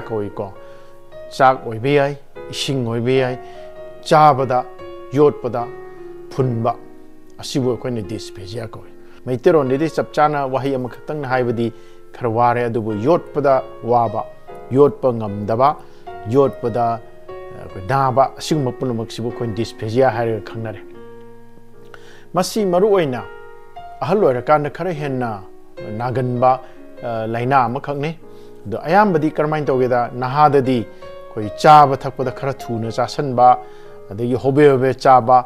koi ko chak oi be ai ising oi be ai chabada yot pada phunba asibu koi ne dysphagia koi maitero ne chap chana wahi amakhtang na haibadi ꯈꯔ ꯋꯥꯔꯦ ꯑꯗꯨꯕꯨ ꯌꯣꯠꯄꯗ ꯋꯥꯕ ꯌꯣꯠꯄ ꯉꯝꯗꯕ ꯌꯣꯠꯄꯗ ꯑꯩꯈꯣꯏ ꯅꯥꯕ ꯑꯁꯤꯒꯨꯝꯕ ꯄꯨꯝꯅꯃꯛꯁꯤꯕꯨ ꯑꯩꯈꯣꯏꯅ ꯗꯤꯁꯐꯦꯖꯤꯌꯥ ꯍꯥꯏꯔꯒ ꯈꯪꯅꯔꯦ ꯃꯁꯤ ꯃꯔꯨꯑꯣꯏꯅ ꯑꯍꯜ ꯑꯣꯏꯔꯀꯥꯟꯗ ꯈꯔ ꯍꯦꯟꯅ ꯅꯥꯒꯟꯕ ꯂꯥꯏꯅꯥ ꯑꯃꯈꯛꯅꯤ ꯑꯗꯣ ꯑꯌꯥꯝꯕꯗꯤ ꯀꯔꯝꯍꯥꯏꯅ ꯇꯧꯒꯦꯗ ꯅꯍꯥꯗꯗꯤ ꯑꯩꯈꯣꯏ ꯆꯥꯕ ꯊꯛꯄꯗ ꯈꯔ ꯊꯨꯅ ꯆꯥꯁꯤꯟꯕ ꯑꯗꯒꯤ ꯍꯣꯕꯦ ꯍꯣꯕꯦ ꯆꯥꯕ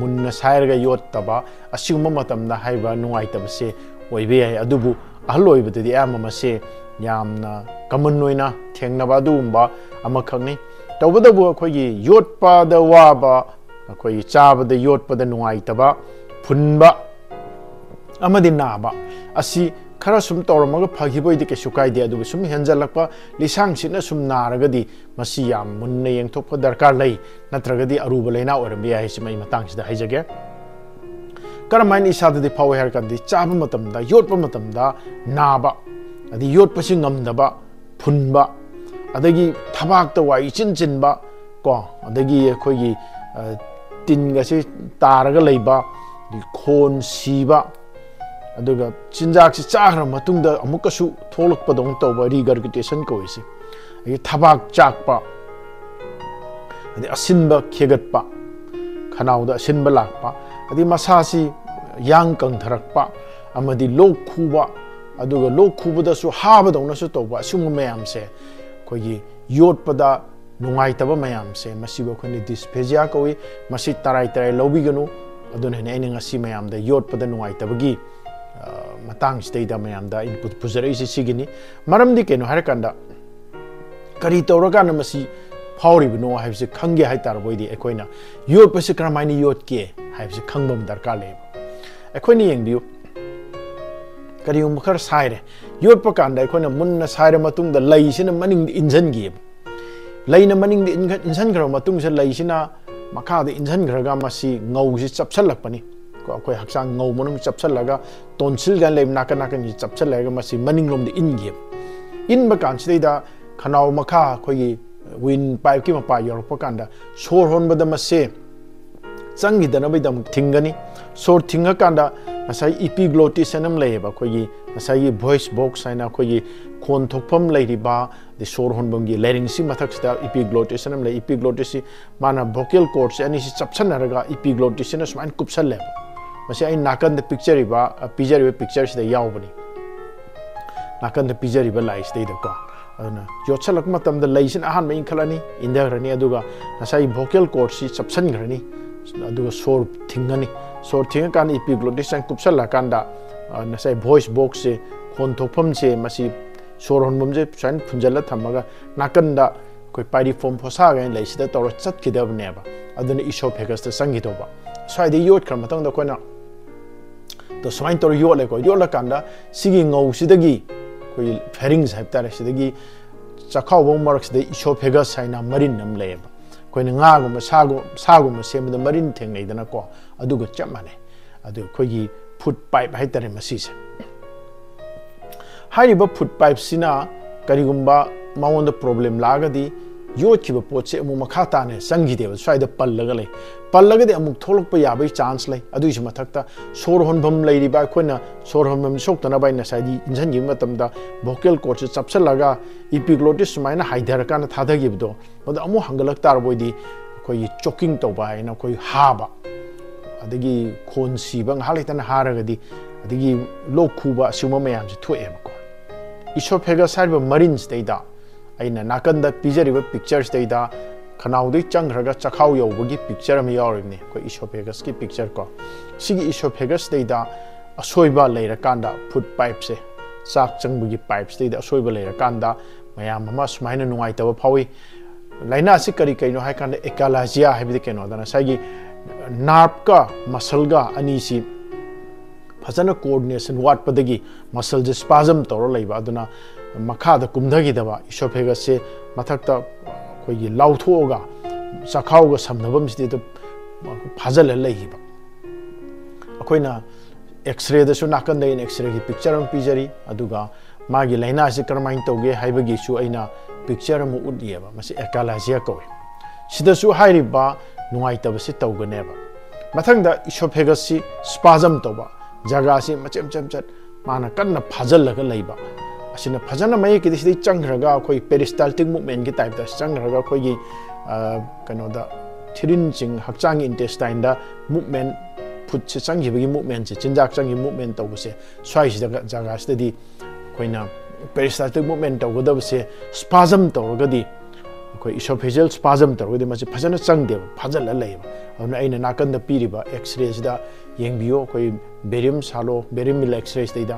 ꯃꯨꯟꯅ ꯁꯥꯏꯔꯒ ꯌꯣꯠꯇꯕ ꯑꯁꯤꯒꯨꯝꯕ ꯃꯇꯝꯗ ꯍꯥꯏꯕ ꯅꯨꯡꯉꯥꯏꯇꯕꯁꯦ ꯑꯣꯏꯕ ꯌꯥꯏ ꯑꯗꯨꯕꯨ याय अदुबु ahal loibadadi ama mase yamna kamun noina thengnaba adumba ama khangni tawbadabu akhoi yotpa da waba akhoi chabada yotpa da nuaitaba phunba amadi naba asi khara sum tawramaga phagiboidi ke sukai de adu sum henjalakpa lisang sina sum naragadi masi yam munna yengthokpa darkar lai natragadi aruba leina ꯀꯔꯝꯍꯥꯏꯅ ꯏꯁꯥꯗꯗꯤ ꯐꯥꯎꯋꯦ ꯍꯥꯏꯔ ꯀꯥꯟꯗꯤ ꯆꯥꯕ ꯃꯇꯝꯗ ꯌꯣꯠꯄ ꯃꯇꯝꯗ ꯅꯥꯕ ꯑꯗꯩ ꯌꯣꯠꯄꯁꯤ ꯉꯝꯗꯕ ꯐꯨꯟꯕ ꯑꯗꯒꯤ ꯊꯕꯥꯛꯇ ꯋꯥꯏ ꯏꯆꯤꯟ ꯆꯤꯟꯕ ꯀꯣ ꯑꯗꯒꯤ ꯑꯩꯈꯣꯏꯒꯤ ꯇꯤꯟꯒꯁꯤ ꯇꯥꯔꯒ ꯂꯩꯕ ꯈꯣꯟ ꯁꯤꯕ ꯑꯗꯨꯒ ꯆꯤꯟꯖꯥꯛꯁꯤ ꯆꯥꯈ꯭ꯔ ꯃꯇꯨꯡꯗ ꯑꯃꯨꯛꯀꯁꯨ ꯊꯣꯛꯂꯛꯄꯗꯧꯅ ꯇꯧꯕ ꯔꯤꯒꯔꯒꯤꯇꯦꯁꯟ ꯀꯧꯏꯁꯦ ꯑꯗꯒꯤ ꯊꯕꯥꯛ ꯆꯥꯛꯄ ꯑꯗꯩ ꯑꯁꯤꯟꯕ ꯈꯦꯒꯠꯄ ꯈꯅꯥꯎꯗ ꯑꯁꯤꯟꯕ ꯂꯥꯛꯄ अदि मसासी na su to ba sum mayam se ko gi yot pada nungai taba mayam se masi ba khoni dysphagia ko wi ꯐꯥꯎꯔꯤꯕꯅꯣ ꯍꯥꯏꯕꯁꯤ ꯈꯪꯒꯦ ꯍꯥꯏ ꯇꯥꯔꯕꯗꯤ ꯑꯩꯈꯣꯏꯅ ꯌꯣꯠꯄꯁꯤ ꯀꯔꯝꯍꯥꯏꯅ ꯌꯣꯠꯀꯦ ꯍꯥꯏꯕꯁꯤ ꯈꯪꯕ ꯑꯃ ꯗꯔꯀꯥꯔ ꯂꯩꯌꯦꯕ ꯑꯩꯈꯣꯏꯅ ꯌꯦꯡꯕꯤꯌꯨ ꯀꯔꯤꯒꯨꯝꯕ ꯈꯔ ꯁꯥꯏꯔꯦ ꯌꯣꯠꯄ ꯀꯥꯟꯗ ꯑꯩꯈꯣꯏꯅ ꯃꯨꯟꯅ ꯁꯥꯏꯔ ꯃꯇꯨꯡꯗ ꯂꯩꯁꯤꯅ ꯃꯅꯤꯡꯗ ꯏꯟꯁꯤꯟꯈꯤꯑꯕ ꯂꯩꯅ ꯃꯅꯤꯡꯗ ꯏꯟꯁꯤꯟꯈ꯭ꯔꯕ ꯃꯇꯨꯡꯁꯤꯗ ꯂꯩꯁꯤꯅ ꯃꯈꯥꯗ ꯏꯟꯁꯤꯟꯈ꯭ꯔꯒ ꯃꯁꯤ ꯉꯧꯁꯤ ꯆꯞꯁꯤꯜꯂꯛꯄꯅꯤ ꯀꯣ ꯑꯩꯈꯣꯏ ꯍꯛꯆꯥꯡ ꯉꯧ ꯃꯅꯨꯡ ꯆꯞꯁꯤꯜꯂꯒ ꯇꯣꯟꯁꯤꯜꯒ ꯂꯩꯕ ꯅꯥꯀꯟ ꯅꯥꯀꯟꯁꯤ ꯆꯞꯁꯤꯜꯂꯒ ꯃꯁꯤ ꯃꯅꯤꯡꯂꯣꯝꯗ ꯏꯟꯈꯤꯑꯕ ꯏꯟꯕ ꯀꯥꯟꯁꯤꯗꯩꯗ ꯈꯅꯥꯎ ꯃꯈꯥ ꯑꯩꯈꯣꯏꯒꯤ ꯋꯤꯟ ꯄꯥꯏꯞꯀꯤ ꯃꯄꯥ ꯌꯧꯔꯛꯄ ꯀꯥꯟꯗ ꯁꯣꯔ ꯍꯣꯟꯕꯗ ꯃꯁꯤ ꯆꯪꯈꯤꯗꯅꯕꯒꯤꯗꯃꯛ ꯊꯤꯡꯒꯅꯤ ꯁꯣꯔ ꯊꯤꯡꯉꯀꯥꯟꯗ ꯉꯁꯥꯏ ꯏꯄꯤꯒ꯭ꯂꯣꯇꯤꯁ ꯍꯥꯏꯅ ꯑꯃ ꯂꯩꯌꯦꯕ ꯑꯩꯈꯣꯏꯒꯤ ꯉꯁꯥꯏꯒꯤ ꯚꯣꯏꯁ ꯕꯣꯛꯁ ꯍꯥꯏꯅ ꯑꯩꯈꯣꯏꯒꯤ ꯈꯣꯟ ꯊꯣꯛꯐꯝ ꯂꯩꯔꯤꯕ ꯑꯗꯩ ꯁꯣꯔ ꯍꯣꯟꯐꯝꯒꯤ ꯂꯩꯔꯤꯡꯁꯤ ꯃꯊꯛꯁꯤꯗ ꯏꯄꯤꯒ꯭ꯂꯣꯇꯤꯁ ꯍꯥꯏꯅ ꯑꯃ ꯂꯩ ꯏꯄꯤꯒ꯭ꯂꯣꯇꯤꯁꯁꯤ ꯃꯥꯅ ꯚꯣꯀꯦꯜ ꯀꯣꯔꯠꯁꯦ ꯑꯅꯤꯁꯤ ꯆꯞꯁꯟꯅꯔꯒ ꯏꯄꯤꯒ꯭ꯂꯣꯇꯤꯁꯁꯤꯅ ꯁꯨꯃꯥꯏꯅ ꯀꯨꯞꯁꯜꯂꯦꯕ ꯃꯁꯤ ꯑꯩ ꯅꯥꯀꯟꯗ ꯄꯤꯛꯆꯔꯤꯕ ꯄꯤꯖꯔꯤꯕ ꯄꯤꯛꯆꯔꯁꯤꯗ ꯌꯥꯎꯕꯅꯤ ꯅꯥꯀꯟꯗ ꯄꯤꯖꯔꯤꯕ ꯂꯥꯏꯁꯤꯗꯩꯗꯀꯣ ಅದನ್ನ ಯೋಚಲಕ ಮತಮದ ಲೈಸಿನ ಅಹಾನ್ಮ ಇಂಖಲನಿ ಇಂದಗ್ರನಿ ಅದುಗ ನಸಾಯಿ ವೋಕಲ್ ಕೋರ್ಡ್ಸಿ ಚಪ್ಸನ್ಗ್ರನಿ ಅದುಗ ಸೋರ್ ಥಿಂಗನಿ ಸೋರ್ ಥಿಂಗ ಕಾನ್ ಇಪಿ ಗ್ಲೋಟಿಸನ್ ಕುಪ್ಸಲ ಕಾಂದ ನಸಾಯಿ ವಾಯ್ಸ್ ಬಾಕ್ಸ್ ಸೆ ಖೋನ್ ಥೋಫಮ್ ಸೆ ಮಸಿ ಸೋರ್ ಹೊನ್ಬಮ್ ಸೆ ಸೈನ್ ಫುಂಜಲ ಥಮಗ ನಾಕಂದ कोई पारी फोम फोसा गए लेसिद तौर चटकीदबनेब अदुन इसो फेगस त संगीतोबा स्वाइदे योट कर मतंग द कोना तो स्वाइन तौर योले को योला कांदा सिगी ngौ सिदगी ꯑꯩꯈꯣꯏꯒꯤ ꯐꯦꯔꯤꯡꯁ ꯍꯥꯏꯕ ꯇꯥꯔꯦ ꯁꯤꯗꯒꯤ ꯆꯈꯥꯎꯕ ꯃꯔꯛꯁꯤꯗ ꯏꯁꯣꯐꯦꯒꯁ ꯍꯥꯏꯅ ꯃꯔꯤꯟ ꯑꯃ ꯂꯩꯌꯦꯕ ꯑꯩꯈꯣꯏꯅ ꯉꯥꯒꯨꯝꯕ ꯁꯥꯒꯨꯝꯕ ꯁꯥꯒꯨꯝꯕ ꯁꯦꯝꯕꯗ ꯃꯔꯤꯟ ꯊꯦꯡꯅꯩꯗꯅꯀꯣ ꯑꯗꯨꯒ ꯆꯞ ꯃꯥꯟꯅꯩ ꯑꯗꯨ ꯑꯩꯈꯣꯏꯒꯤ ꯐꯨꯗ ꯄꯥꯏꯞ ꯍꯥꯏꯇꯥꯔꯦ ꯃꯁꯤꯁꯦ ꯍꯥꯏꯔꯤꯕ ꯐꯨꯗ ꯄꯥꯏꯞꯁꯤꯅ ꯀꯔꯤꯒꯨꯝꯕ ꯃꯉꯣꯟꯗ ꯄ꯭ꯔꯣꯕ꯭ꯂꯦꯝ ꯂꯥꯛꯑꯒꯗꯤ ꯌꯣꯠꯈꯤꯕ ꯄꯣꯠꯁꯦ ꯑꯃꯨꯛ ꯃꯈꯥ ꯇꯥꯅ ꯆꯪꯈꯤꯗꯦꯕ ꯁ꯭ꯋꯥꯏꯗ ꯄꯜꯂꯒ ꯂꯩ ꯄꯜꯂꯒꯗꯤ ꯑꯃꯨꯛ ꯊꯣꯛꯂꯛꯄ ꯌꯥꯕꯒꯤ ꯆꯥꯟꯁ ꯂꯩ ꯑꯗꯨꯒꯤꯁꯨ ꯃꯊꯛꯇ ꯁꯣꯔ ꯍꯣꯟꯐꯝ ꯂꯩꯔꯤꯕ ꯑꯩꯈꯣꯏꯅ ꯁꯣꯔ ꯍꯣꯟꯐꯝ ꯁꯣꯛꯇꯅꯕ ꯑꯩꯅ ꯉꯁꯥꯏꯗꯤ ꯏꯟꯁꯤꯟꯈꯤꯕ ꯃꯇꯝꯗ ꯚꯣꯀꯦꯜ ꯀꯣꯔꯠꯁꯦ ꯆꯞꯁꯜꯂꯒ ꯏꯄꯤꯒ꯭ꯂꯣꯇꯤꯁ ꯁꯨꯃꯥꯏꯅ ꯍꯥꯏꯊꯔꯀꯥꯟꯗ ꯊꯥꯗꯈꯤꯕꯗꯣ ꯃꯗꯨ ꯑꯃꯨꯛ ꯍꯪꯒꯠꯂꯛ ꯇꯥꯔꯕꯣꯏꯗꯤ ꯑꯩꯈꯣꯏꯒꯤ ꯆꯣꯀꯤꯡ ꯇꯧꯕ ꯍꯥꯏꯅ ꯑꯩꯈꯣꯏ ꯍꯥꯕ ꯑꯗꯒꯤ ꯈꯣꯟ ꯁꯤꯕ ꯉꯥꯏꯍꯥꯛ ꯂꯩꯇꯅ ꯍꯥꯔꯒꯗꯤ ꯑꯗꯒꯤ ꯂꯣꯛ ꯈꯨꯕ ꯑꯁꯤꯒꯨꯝꯕ ꯃꯌꯥꯝꯁꯦ ꯊꯣꯛꯑꯦꯕꯀꯣ ꯏꯁꯣꯐꯦꯒꯁ ꯍꯥꯏꯔꯤꯕ ꯃꯔꯤꯟꯁꯤꯗꯩꯗ ꯑꯩꯅ ꯅꯥꯀꯟꯗ ꯄꯤꯖꯔꯤꯕ ꯄꯤꯛꯆꯔꯁꯤꯗꯩꯗ ꯈꯅꯥꯎꯗꯩ ꯆꯪꯈ꯭ꯔꯒ ꯆꯈꯥꯎ ꯌꯧꯕꯒꯤ ꯄꯤꯛꯆꯔ ꯑꯃ ꯌꯥꯎꯔꯤꯕꯅꯤ ꯑꯩꯈꯣꯏ ꯏꯁꯣꯐꯦꯒꯁꯀꯤ ꯄꯤꯛꯆꯔ ꯀꯣ ꯁꯤꯒꯤ ꯏꯁꯣꯐꯦꯒꯁꯗꯩꯗ ꯑꯁꯣꯏꯕ ꯂꯩꯔꯀꯥꯟꯗ ꯐꯨꯗ ꯄꯥꯏꯞꯁꯦ ꯆꯥꯛ ꯆꯪꯕꯒꯤ ꯄꯥꯏꯞꯁꯤꯗꯩꯗ ꯑꯁꯣꯏꯕ ꯂꯩꯔꯀꯥꯟꯗ ꯃꯌꯥꯝ ꯑꯃ ꯁꯨꯃꯥꯏꯅ ꯅꯨꯡꯉꯥꯏꯇꯕ ꯐꯥꯎꯏ ꯂꯥꯏꯅꯥ ꯑꯁꯤ ꯀꯔꯤ ꯀꯔꯤꯅꯣ ꯍꯥꯏ ꯀꯥꯟꯗ ꯑꯦꯀꯥꯂꯥꯖꯤꯌꯥ ꯍꯥꯏꯕꯗꯤ ꯀꯩꯅꯣꯗ ꯉꯁꯥꯏꯒꯤ ꯅꯥꯔꯞꯀ ꯃꯁꯜꯒ ꯑꯅꯤꯁꯤ ꯐꯖꯅ ꯀꯣꯑꯣꯔꯗꯤꯅꯦꯁꯟ ꯋꯥꯠꯄꯗꯒꯤ ꯃꯁꯜꯁꯦ ꯁ꯭ꯄꯥꯖꯝ ꯇꯧꯔ ꯂꯩꯕ ꯑꯗꯨꯅ ꯃꯈꯥꯗ ꯀꯨꯝꯊꯈꯤꯗꯕ ꯏꯁꯣꯐꯦꯒꯁꯁꯦ ꯃꯊꯛꯇ ꯑꯩꯈꯣꯏꯒꯤ ꯂꯥꯎꯊꯣꯛꯑꯒ ꯆꯈꯥꯎꯒ ꯁꯝꯅꯐꯝꯁꯤꯗ ꯐꯥꯖꯤꯜꯂ ꯂꯩꯈꯤꯕ ꯑꯩꯈꯣꯏꯅ ꯑꯦꯛꯁꯔꯦꯗꯁꯨ ꯅꯥꯀꯟꯗ ꯑꯩꯅ ꯑꯦꯛꯁꯔꯦꯒꯤ ꯄꯤꯛꯆꯔ ꯑꯃ ꯄꯤꯖꯔꯤ ꯑꯗꯨꯒ ꯃꯥꯒꯤ ꯂꯥꯏꯅꯥꯁꯤ ꯀꯔꯝꯍꯥꯏꯅ ꯇꯧꯒꯦ ꯍꯥꯏꯕꯒꯤꯁꯨ ꯑꯩꯅ ꯄꯤꯛꯆꯔ ꯑꯃ ꯎꯠꯂꯤꯑꯕ ꯃꯁꯤ ꯑꯦꯀꯥꯂꯥꯖꯤꯌꯥ ꯀꯧꯏ ꯁꯤꯗꯁꯨ ꯍꯥꯏꯔꯤꯕ ꯅꯨꯡꯉꯥꯏꯇꯕꯁꯤ ꯇꯧꯒꯅꯦꯕ ꯃꯊꯪꯗ ꯏꯁꯣꯐꯦꯒꯁꯁꯤ ꯁ꯭ꯄꯥꯖꯝ ꯇꯧꯕ ꯖꯒꯥꯁꯤ ꯃꯆꯦꯠ ꯃꯆꯦꯠ ꯃꯆꯦꯠ ꯃꯥꯅ ꯀꯟꯅ ꯐꯥꯖꯤꯜꯂꯒ ꯂꯩꯕ ꯑꯁꯤꯅ ꯐꯖꯅ ꯃꯌꯦꯛꯀꯤꯗꯤ ꯁꯤꯗꯩ ꯆꯪꯈ꯭ꯔꯒ ꯑꯩꯈꯣꯏ ꯄꯦꯔꯤꯁꯇꯥꯜꯇꯤꯛ ꯃꯨꯞꯃꯦꯟꯒꯤ ꯇꯥꯏꯞꯇ ꯆꯪꯈ꯭ꯔꯒ ꯑꯩꯈꯣꯏꯒꯤ ꯀꯩꯅꯣꯗ ꯊꯤꯔꯤꯟꯁꯤꯡ ꯍꯛꯆꯥꯡꯒꯤ ꯏꯟꯇꯦꯁꯇꯥꯏꯟꯗ ꯃꯨꯞꯃꯦꯟ ꯐꯨꯠꯁꯦ ꯆꯪꯈꯤꯕꯒꯤ ꯃꯨꯞꯃꯦꯟꯁꯦ ꯆꯤꯟꯖꯥꯛ ꯆꯪꯈꯤ ꯃꯨꯞꯃꯦꯟ ꯇꯧꯕꯁꯦ ꯁ꯭ꯋꯥꯏꯁꯤꯗ ꯖꯒꯥꯁꯤꯗꯗꯤ ꯑꯩꯈꯣꯏꯅ ꯄꯦꯔꯤꯁꯇꯥꯜꯇꯤꯛ ꯃꯨꯞꯃꯦꯟ ꯇꯧꯒꯗꯕꯁꯦ ꯁ꯭ꯄꯥꯖꯝ ꯇꯧꯔꯒꯗꯤ ꯑꯩꯈꯣꯏ ꯏꯁꯣꯐꯦꯖꯤꯌꯦꯜ ꯁ꯭ꯄꯥꯖꯝ ꯇꯧꯔꯒꯗꯤ ꯃꯁꯤ ꯐꯖꯅ ꯆꯪꯗꯦꯕ ꯐꯥꯖꯜꯂ ꯂꯩꯌꯦꯕ ꯑꯗꯨꯅ ꯑꯩꯅ ꯅꯥꯀꯟꯗ ꯄꯤꯔꯤꯕ ꯑꯦꯛꯁꯔꯦꯁꯤꯗ ꯌꯦꯡꯕꯤꯌꯣ ꯑꯩꯈꯣꯏ ꯕꯦꯔꯤꯌꯝ ꯁꯥꯂꯣ ꯕꯦꯔꯤꯌꯝ ꯃꯤꯜ ꯑꯦꯛꯁꯔꯦꯁꯤꯗꯩꯗ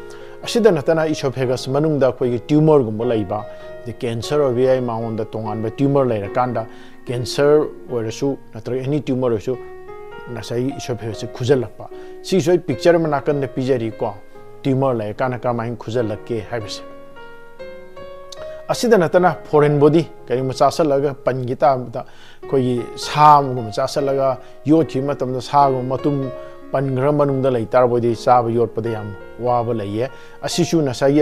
asida natana i esophagus manungda khoi tumor gum laiba the cancer or vi maung da tongan ba tumor lai kanda cancer or su natra any tumor su nasai esophagus khujal pa si soi picture ma nakan ne pijari ko tumor lai kana ka main khujal lakke habis asida natana foreign body. kari ma chasal laga pangita da khoi sam gum chasal laga yo chi matam da sa gum matum पन्ग्राभ चाव युत्वे नसैी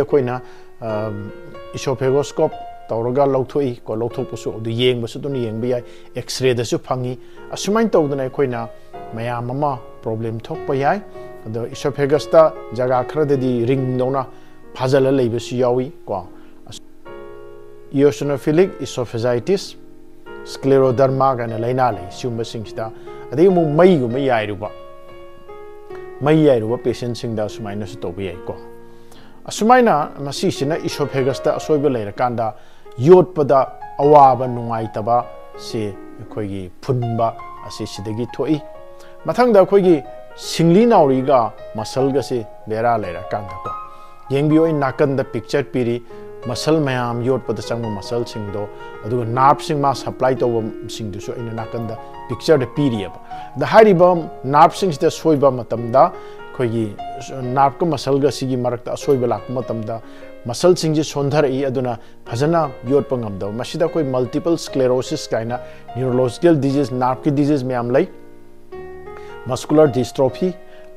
असोफेगोस्कर कङ्बसँग एक्सरेद फङ् assume तौँ न ma'am प्लो या यसोफेगता जग्गा खरदौन फाजल् कोसोनोफिलीग स्ोफेटिस school again ल सिङ्सिङ्स अहिले मैगु याइरुवा ꯃꯩ ꯌꯥꯏꯔꯨꯕ ꯄꯦꯁꯦꯟꯁꯤꯡꯗ ꯑꯁꯨꯃꯥꯏꯅꯁꯨ ꯇꯧꯕ ꯌꯥꯏꯀꯣ ꯑꯁꯨꯃꯥꯏꯅ ꯃꯁꯤꯁꯤꯅ ꯏꯁꯣꯐꯦꯒꯁꯇ ꯑꯁꯣꯏꯕ ꯂꯩꯔꯀꯥꯟꯗ ꯌꯣꯠꯄꯗ ꯑꯋꯥꯕ ꯅꯨꯡꯉꯥꯏꯇꯕ ꯁꯤ ꯑꯩꯈꯣꯏꯒꯤ ꯐꯨꯟꯕ ꯑꯁꯤ ꯁꯤꯗꯒꯤ ꯊꯣꯛꯏ ꯃꯊꯪꯗ ꯑꯩꯈꯣꯏꯒꯤ ꯁꯤꯡꯂꯤ ꯅꯥꯎꯔꯤꯒ ꯃꯁꯜꯒꯁꯤ ꯕꯦꯔꯥ ꯂꯩꯔꯀꯥꯟꯗꯀꯣ ꯌꯦꯡꯕꯤꯌꯨ ꯑꯩ ꯅꯥꯀꯟꯗ ꯄꯤꯛꯆꯔ ꯄꯤꯔꯤ ꯃꯁꯜ ꯃꯌꯥꯝ ꯌꯣꯠꯄꯗ ꯆꯪꯕ ꯃꯁꯜꯁꯤꯡꯗꯣ ꯑꯗꯨꯒ ꯅꯥꯔꯚꯁꯤꯡ ꯃꯥ ꯁꯄ꯭ꯂꯥꯏ ꯇꯧꯕꯁꯤꯡꯗꯨꯁꯨ ꯑꯩꯅ ꯅꯥꯀꯟꯗ ꯄꯤꯛꯆꯔꯗ ꯄꯤꯔꯤꯑꯕ ꯑꯗ ꯍꯥꯏꯔꯤꯕ ꯅꯥꯔꯚꯁꯤꯡꯁꯤꯗ ꯁꯣꯏꯕ ꯃꯇꯝꯗ ꯑꯩꯈꯣꯏꯒꯤ ꯅꯥꯔꯚꯀ ꯃꯁꯜꯒ ꯁꯤꯒꯤ ꯃꯔꯛꯇ ꯑꯁꯣꯏꯕ ꯂꯥꯛꯄ ꯃꯇꯝꯗ ꯃꯁꯜꯁꯤꯡꯁꯤ ꯁꯣꯟꯊꯔꯛꯏ ꯑꯗꯨꯅ ꯐꯖꯅ ꯌꯣꯠꯄ ꯉꯝꯗꯕ ꯃꯁꯤꯗ ꯑꯩꯈꯣꯏ ꯃꯜꯇꯤꯄꯜ ꯁ꯭ꯀ꯭ꯂꯦꯔꯣꯁꯤꯁ ꯀꯥꯏꯅ ꯅ꯭ꯌꯨꯔꯣꯂꯣꯖꯤꯀꯦꯜ ꯗꯤꯖꯤꯖ ꯅꯥꯔꯚꯀꯤ ꯗꯤꯖꯤꯖ ꯃꯌꯥꯝ ꯂꯩ ꯃꯁꯀꯨꯂꯔ ꯗꯤꯁꯇ꯭ꯔꯣꯐꯤ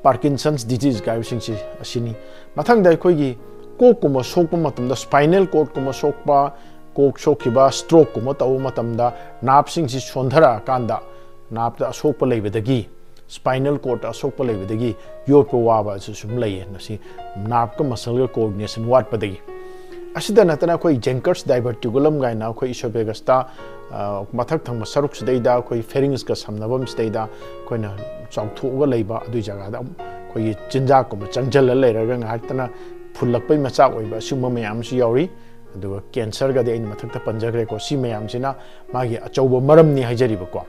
ꯄꯥꯔꯀꯤꯟꯁꯟꯁ ꯗꯤꯖꯤꯖ ꯀꯥꯏꯕꯁꯤꯡꯁꯤ ꯑꯁꯤꯅꯤ ꯃꯊꯪꯗ ꯑꯩꯈꯣꯏꯒꯤ ꯀꯣꯛꯀꯨꯝꯕ ꯁꯣꯛꯄ ꯃꯇꯝꯗ ꯁ꯭ꯄꯥꯏꯅꯦꯜ ꯀꯣꯔꯗꯀꯨꯝꯕ ꯁꯣꯛꯄ ꯀꯣꯛ ꯁꯣꯛꯈꯤꯕ ꯁ꯭ꯇ꯭ꯔꯣꯛꯀꯨꯝꯕ ꯇꯧꯕ ꯃꯇꯝꯗ ꯅꯥꯔꯚꯁꯤꯡꯁꯤ ꯁꯣꯟꯊꯔꯛꯑꯀꯥꯟꯗ ꯅꯥꯔꯚꯇ ꯑꯁꯣꯛꯄ ꯂꯩꯕꯗꯒꯤ ꯁ꯭ꯄꯥꯏꯅꯦꯜ ꯀꯣꯔꯗꯇ ꯑꯁꯣꯛꯄ ꯂꯩꯕꯗꯒꯤ ꯌꯣꯠꯄ ꯋꯥꯕ ꯑꯁꯤ ꯁꯨꯝ ꯂꯩꯌꯦ ꯃꯁꯤ ꯅꯥꯔꯚꯀ ꯃꯁꯜꯒ ꯀꯣꯑꯣꯔꯗꯤꯅꯦꯁꯟ ꯋꯥꯠꯄꯗꯒꯤ ꯑꯁꯤꯗ ꯅꯠꯇꯅ ꯑꯩꯈꯣꯏ ꯖꯦꯡꯀꯔꯁ ꯗꯥꯏꯚꯔꯇꯤꯒꯨꯂꯝ ꯀꯥꯏꯅ ꯑꯩꯈꯣꯏ ꯏꯁꯣꯐꯦꯒꯁꯇ ꯃꯊꯛ ꯊꯪꯕ ꯁꯔꯨꯛꯁꯤꯗꯩꯗ ꯑꯩꯈꯣꯏ ꯐꯦꯔꯤꯡꯁꯀ ꯁꯝꯅꯐꯝꯁꯤꯗꯩꯗ ꯑꯩꯈꯣꯏꯅ ꯆꯥꯎꯊꯣꯛꯑꯒ ꯂꯩꯕ ꯑꯗꯨꯒꯤ ꯖꯒꯥꯗ ꯑꯩꯈꯣꯏꯒꯤ ꯆꯤꯟꯖꯥꯛꯀꯨꯝꯕ ꯆꯪꯁꯤꯜꯂ ꯂꯩꯔꯒ ꯉꯥꯏꯍꯥꯛꯇꯅ ꯐꯨꯜꯂꯛꯄꯩ ꯃꯆꯥꯛ ꯑꯣꯏꯕ ꯑꯁꯤꯒꯨꯝꯕ ꯃꯌꯥꯝꯁꯨ ꯌꯥꯎꯔꯤ ꯑꯗꯨꯒ ꯀꯦꯟꯁꯔꯒꯗꯤ ꯑꯩꯅ ꯃꯊꯛꯇ ꯄꯟꯖꯈ꯭ꯔꯦꯀꯣ ꯁꯤ ꯃꯌꯥꯝꯁꯤꯅ ꯃꯥꯒꯤ ꯑꯆꯧꯕ ꯃꯔꯝꯅꯤ ꯍꯥꯏꯖꯔꯤꯕꯀꯣ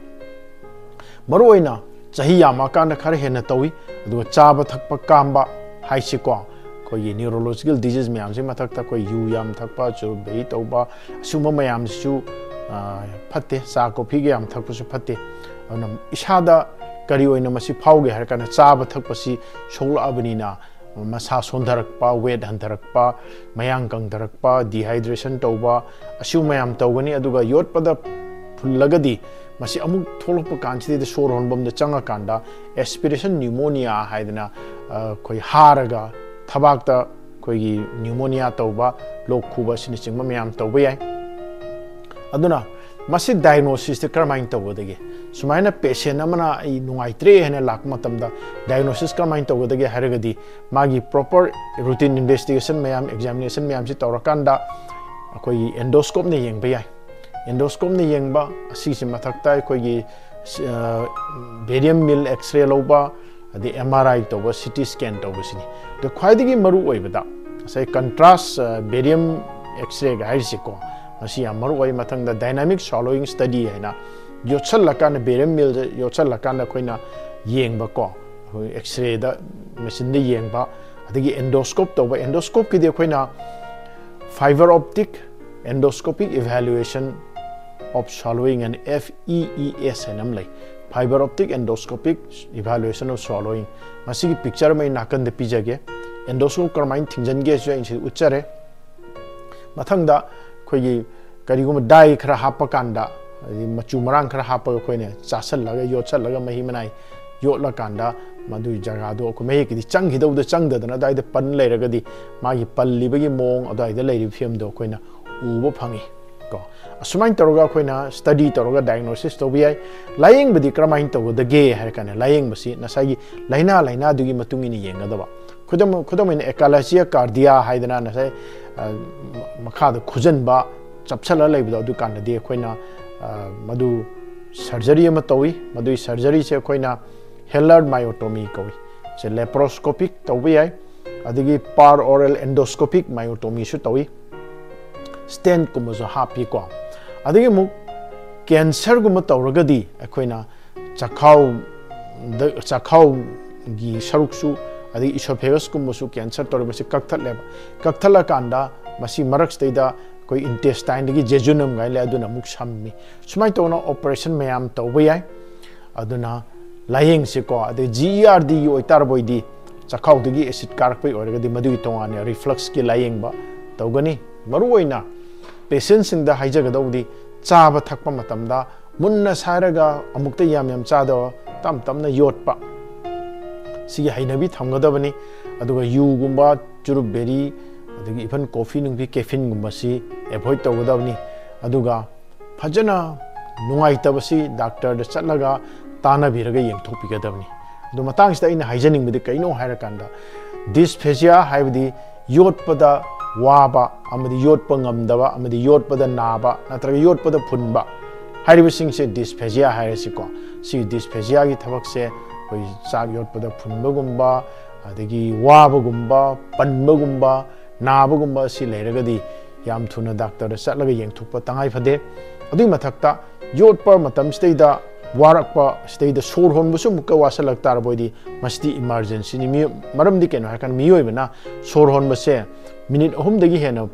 ꯃꯔꯨꯑꯣꯏꯅ ꯆꯍꯤ ꯌꯥꯝꯃꯀꯥꯟꯗ ꯈꯔ ꯍꯦꯟꯅ ꯇꯧꯏ ꯑꯗꯨꯒ ꯆꯥꯕ ꯊꯛꯄ ꯀꯥꯝꯕ ꯍꯥꯏꯁꯤꯀꯣ ꯑꯩꯈꯣꯏꯒꯤ ꯅ꯭ꯌꯨꯔꯣꯂꯣꯖꯤꯀꯦꯜ ꯗꯤꯖꯤꯖ ꯃꯌꯥꯝꯁꯤ ꯃꯊꯛꯇ ꯑꯩꯈꯣꯏ ꯌꯨ ꯌꯥꯝ ꯊꯛꯄ ꯆꯨꯔꯨꯞ ꯇꯧꯕ ꯑꯁꯤꯒꯨꯝꯕ ꯃꯌꯥꯝꯁꯤꯁꯨ ꯐꯠꯇꯦ ꯆꯥ ꯀꯣꯐꯤꯒ ꯌꯥꯝ ꯊꯛꯄꯁꯨ ꯐꯠꯇꯦ ꯑꯗꯨꯅ ꯏꯁꯥꯗ ꯀꯔꯤ ꯑꯣꯏꯅ ꯃꯁꯤ ꯐꯥꯎꯒꯦ ꯍꯥꯏꯔ ꯀꯥꯟꯗ ꯆꯥꯕ ꯊꯛꯄꯁꯤ ꯁꯣꯛꯂꯛꯑꯕꯅꯤꯅ ꯃꯁꯥ ꯁꯣꯟꯊꯔꯛꯄ ꯋꯦꯠ ꯍꯟꯊꯔꯛꯄ ꯃꯌꯥꯡ ꯀꯪꯊꯔꯛꯄ ꯗꯤꯍꯥꯏꯗ꯭ꯔꯦꯁꯟ ꯇꯧꯕ ꯑꯁꯤꯒꯨꯝꯕ ꯃꯌꯥꯝ ꯇꯧꯒꯅꯤ ꯑꯗꯨꯒ ꯌꯣꯠꯄꯗ फुल्लगदी मसी अमुक थोलप कानसिदे सोर होनबम चंगा कांडा एस्पिरेशन न्यूमोनिया हाइदना कोई हारगा थबाकता कोई न्यूमोनिया तौबा लोक खुबा सिने चिंगम म्याम तौबा याय अदुना मसी डायग्नोसिस ते करमाइन तौबदगे सुमायना पेशेंट अमना ई नुंगाइत्रे हेने लाक मतमदा डायग्नोसिस करमाइन तौबदगे हरगदी मागी प्रॉपर रूटीन इन्वेस्टिगेशन म्याम एग्जामिनेशन म्याम सि तौरकांडा कोई एंडोस्कोपने यंगबा असीसे मथक्ता अखोगी बेरियम मिल एक्सरे लौबा अदि एमआरआई तौब सिटी स्कैन तौबसिनी तो ख्वाइदगी मरु ओइबदा से कंट्रास्ट बेरियम एक्सरे गाइसिको मरु मथंग डायनामिक सॉलोइंग स्टडी है योचल लकान बेरियम मिल योचल लकान अखोइना यंगबको एक्सरे द मशीन द यंगबा एंडोस्कोप तौब एंडोस्कोप की fibre optic endoscopic evaluation of swallowing and FEES nam lai fiber optic endoscopic evaluation of swallowing masi ki picture mai nakan de pijage endoscope karmain thingjan ge jo in uchare mathang da khoi gi kari gum dai khara hapa kanda machu marang khara hapa khoi ne chasal laga yo chal laga mahi manai yo la kanda madu jaga do ko me ki chang hi do chang da na dai de pan le raga di ma gi pal li gi mong adai de le ri film do khoi na u bo budi kramain to de ge har kan lying basi na sa gi laina laina du gi matung ni yenga da ba khudam khudam in ecalasia cardia haidana na sai makha da khujan ba chapsala lai ba du kan de khoi na madu surgery ma से अदगी सु को मु cancer गुम तौरगदी अखोइना चखाव चखाव गी सरुकसु अदगी oesophagus कुमसु cancer तौरबसे कक्थले कक्थला कांदा मसी कोई intestine दगी jejunum गाइले अदुना मुक सम्मी सुमाइ तौना ऑपरेशन मयाम तौबी है अदुना yo itar boy di chakhaw digi acid karak pai or gadi madu tonga ne da haija gadaw di cha ba thakpa matam da munna saraga amukta yam yam cha da tam tam na yot pa si hainabi thamgadabani aduga yu gumba churub beri adagi even coffee nung bi caffeine gumba ꯑꯃꯗꯤ ꯌꯣꯠꯄ ꯉꯝꯗꯕ ꯑꯃꯗꯤ ꯌꯣꯠꯄꯗ ꯅꯥꯕ ꯅꯠꯇ꯭ꯔꯒ ꯌꯣꯠꯄꯗ ꯐꯨꯟꯕ ꯍꯥꯏꯔꯤꯕꯁꯤꯡꯁꯦ ꯗꯤꯁꯐꯦꯖꯤꯌꯥ ꯍꯥꯏꯔꯁꯤꯀꯣ ꯁꯤꯒꯤ ꯗꯤꯁꯐꯦꯖꯤꯌꯥꯒꯤ ꯊꯕꯛꯁꯦ ꯑꯩꯈꯣꯏ ꯆꯥꯛ ꯌꯣꯠꯄꯗ ꯐꯨꯟꯕꯒꯨꯝꯕ ꯑꯗꯒꯤ ꯋꯥꯕꯒꯨꯝꯕ ꯄꯟꯕꯒꯨꯝꯕ ꯅꯥꯕꯒꯨꯝꯕ ꯑꯁꯤ ꯂꯩꯔꯒꯗꯤ ꯌꯥꯝ ꯊꯨꯅ ꯗꯥꯛꯇꯔꯗ ꯆꯠꯂꯒ ꯌꯦꯡꯊꯣꯛꯄ ꯇꯉꯥꯏ ꯐꯗꯦ ꯑꯗꯨꯒꯤ ꯃꯊꯛꯇ ꯌꯣꯠꯄ ꯃꯇꯝꯁꯤꯗꯩꯗ waraqpa stay the sore hon busum ka wasa lagtar boidi masti emergency. Ni maram di keno hakan mi yoi bana sore hon base minute ahum dagi hena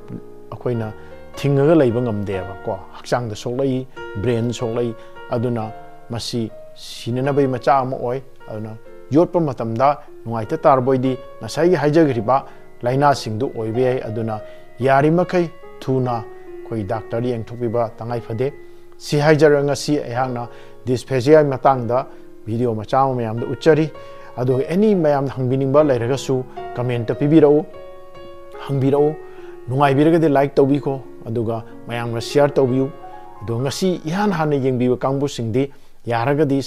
akoina thingaga laiba ngamde ba ko hakchang da solai brain solai aduna masi sinena bai macha am oi, aduna yotpa matamda nungaita tar boidi nasai gi haijagri ba laina singdu oibe ai, aduna yari makai thuna koi doctor yang thupi ba tangai phade si haijaranga si ehangna lairaga su comment ta pibirau hangbirau nungai biraga de like tawbi ko aduga mayam ra share tawbiu ado ngasi ihan hana yengbi kangbu singdi yaraga di